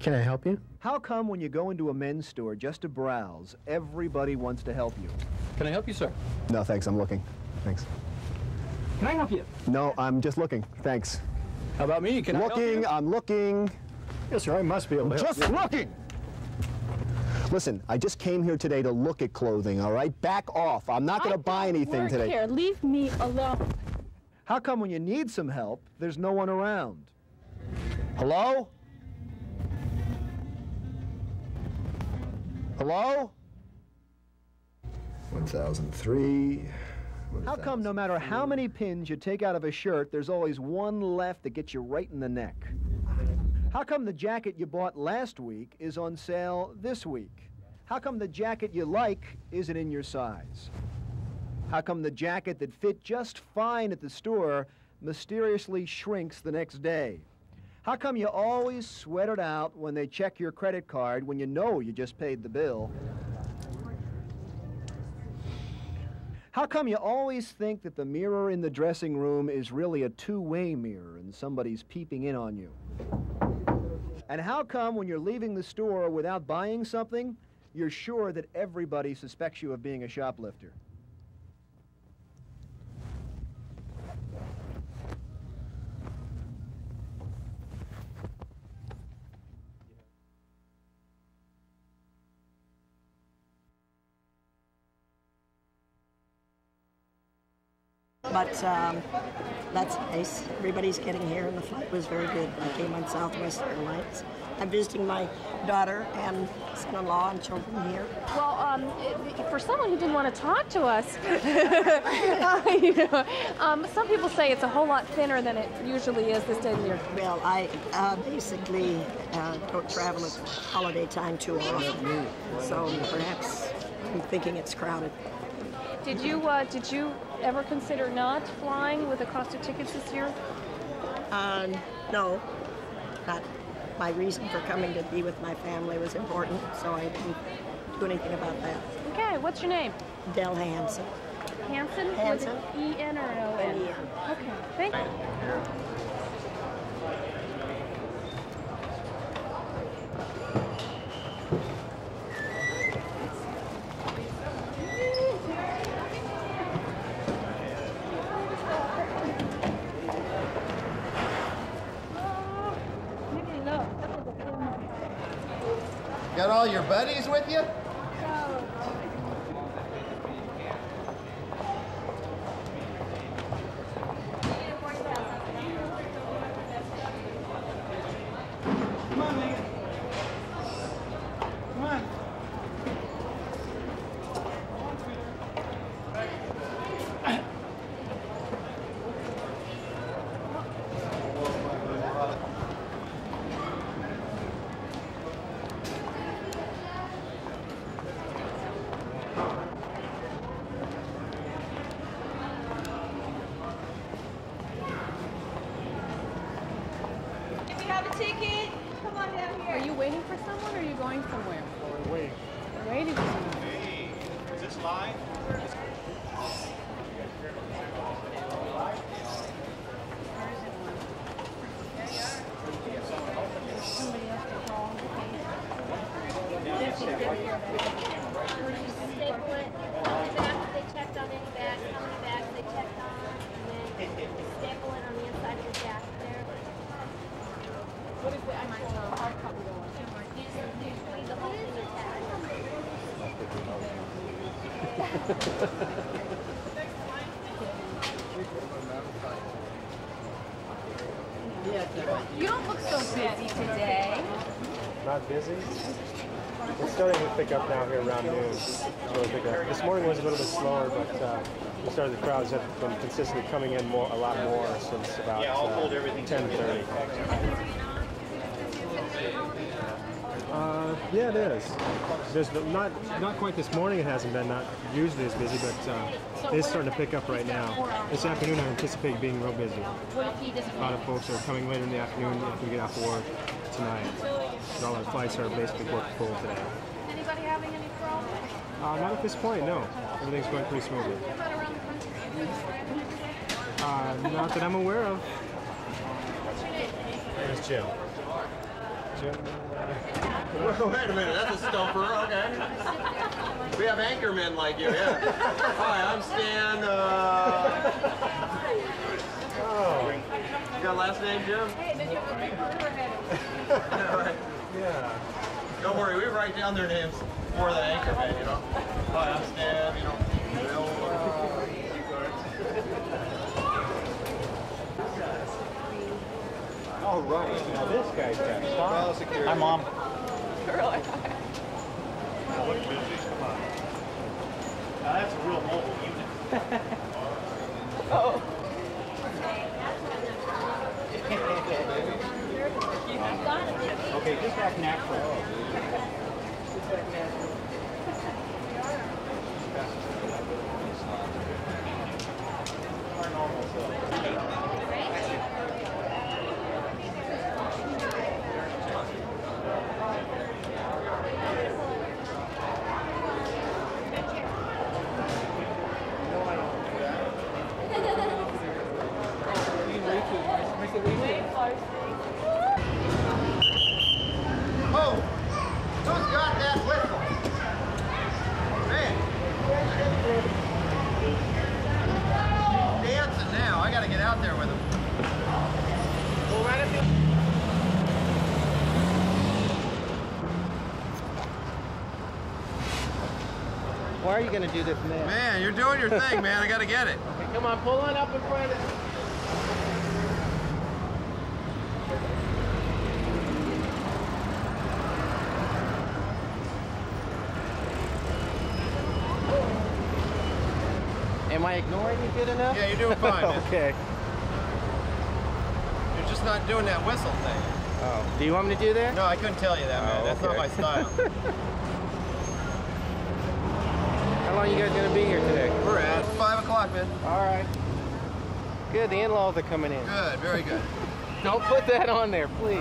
Can I help you? How come when you go into a men's store just to browse, everybody wants to help you? Can I help you, sir? No, thanks. I'm looking. Thanks. Can I help you? No, I'm just looking. Thanks. How about me? Can I help looking. you? I'm looking. Yes, sir. I must be able to Just looking. Listen, I just came here today to look at clothing, all right? Back off. I'm not going to buy anything work today. Here, leave me alone. How come when you need some help, there's no one around? Hello? Hello? 1003. How come no matter how many pins you take out of a shirt, there's always one left that gets you right in the neck? How come the jacket you bought last week is on sale this week? How come the jacket you like isn't in your size? How come the jacket that fit just fine at the store mysteriously shrinks the next day? How come you always sweat it out when they check your credit card when you know you just paid the bill? How come you always think that the mirror in the dressing room is really a two-way mirror and somebody's peeping in on you? And how come when you're leaving the store without buying something, you're sure that everybody suspects you of being a shoplifter? But um, that's nice. Everybody's getting here, and the flight was very good. I came on Southwest Airlines. I'm visiting my daughter and son-in-law and children here. Well, um, for someone who didn't want to talk to us, you know, um, some people say it's a whole lot thinner than it usually is this day of the year. Well, I uh, basically uh, don't travel at holiday time too often, so perhaps I'm thinking it's crowded. Did you uh, did you ever consider not flying with the cost of tickets this year? Uh, no, not. My reason for coming to be with my family was important, so I didn't do anything about that. Okay, what's your name? Del Hansen. Hanson? Hanson. An E-N or Okay, thank you. Got all your buddies with you? Have a ticket, come on down here. Are you waiting for someone or are you going somewhere? We're waiting. You're waiting for someone. Is this live? Staple it. And then after they checked on any bags, how many bags they checked on, and then staple it on the inside of the jacket there. What is the actual hard copy going? Usually the whole thing is tagged. You don't look so busy today. Not busy? It's starting to pick up now here around noon. This morning was a little bit slower, but uh, we started the crowds have been consistently coming in more, a lot more since about uh, 10:30. Uh, yeah, it is. There's no- not not quite this morning. It hasn't been not usually as busy, but uh, it is starting to pick up right now. This afternoon, I anticipate being real busy. What if he doesn't A lot of folks are coming later in the afternoon after we get off work tonight. And all our flights are basically booked full today. Anybody having any problems? Uh, not at this point, no. Everything's going pretty smoothly. What about around the country? Uh, not that I'm aware of. What's your name? There's Jim. Jim. Wait a minute, that's a stumper. Okay. We have anchormen like you, yeah. Hi, I'm Stan. Uh... Oh. You got a last name, Jim? Hey, then you have a big ahead. Yeah, right. Yeah. Don't worry, we write down their names for the anchorman, you know. Hi, I'm Stan, you know. Bill, uh... Oh, right. Now this guy's got Well, security. Hi, Mom. Really? Now that's a real mobile unit. Oh. Okay, just act natural. Oh! Who's got that whistle? Man! He's dancing now. I gotta get out there with him. Well, right at the... Why are you going to do this, man? Man, you're doing your thing, man. I gotta get it. Come on, pull on up in front Am I ignoring you good enough? Yeah, you're doing fine, okay. You're just not doing that whistle thing. Oh. Do you want me to do that? No, I couldn't tell you that, man. Oh, That's not my style. How long you guys going to be here today? We're at 5 o'clock, man. All right. Good, the in-laws are coming in. Good, very good. Don't put that on there, please.